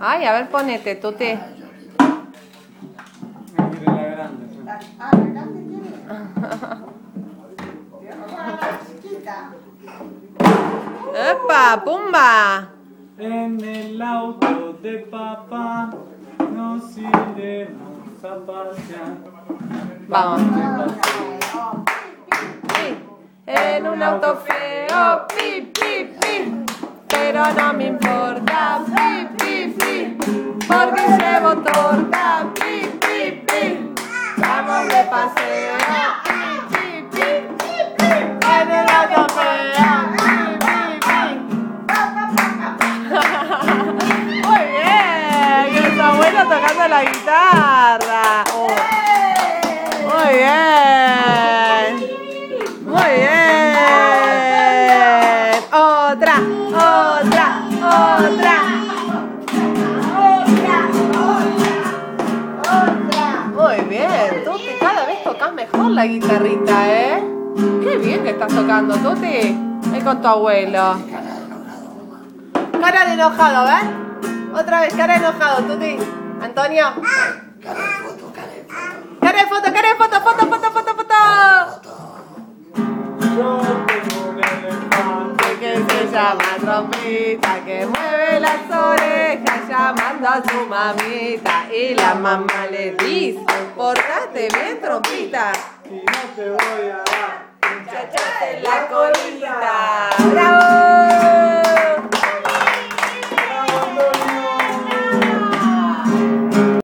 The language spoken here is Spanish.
Ay, a ver, ponete, Tuti. Mira la grande. Ah, la grande tiene. La chiquita. ¡Epa! ¡Pumba! En el auto de papá nos iremos a pasear. Vamos. Sí. En un auto feo, pi, pi, pi. Pero no me importa, la guitarra. Muy bien. Muy bien. Otra, otra, otra. Muy bien, Tuti, cada vez tocas mejor la guitarrita, ¿eh? Qué bien que estás tocando, Tuti. Ven con tu abuelo. Cara de enojado, ¿ves? Otra vez, cara de enojado, Tuti. Antonio. Cara de foto, cara de foto, foto, foto, foto, foto. Yo tengo un elefante. que se llama trompita, que mueve las orejas llamando a su mamita. Y la mamá le dice, portate bien trompita, Y no te voy a dar. chachate la colita. ¡Bravo!